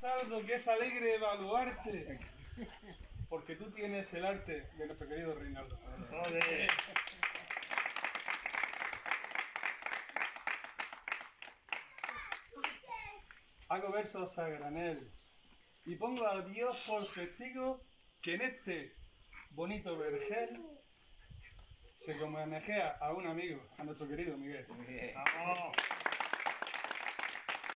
Saldo, que es alegre evaluarte, porque tú tienes el arte de nuestro querido Reinaldo. Hago versos a granel y pongo a Dios por testigo que en este bonito vergel se homenajea a un amigo, a nuestro querido Miguel. Ah,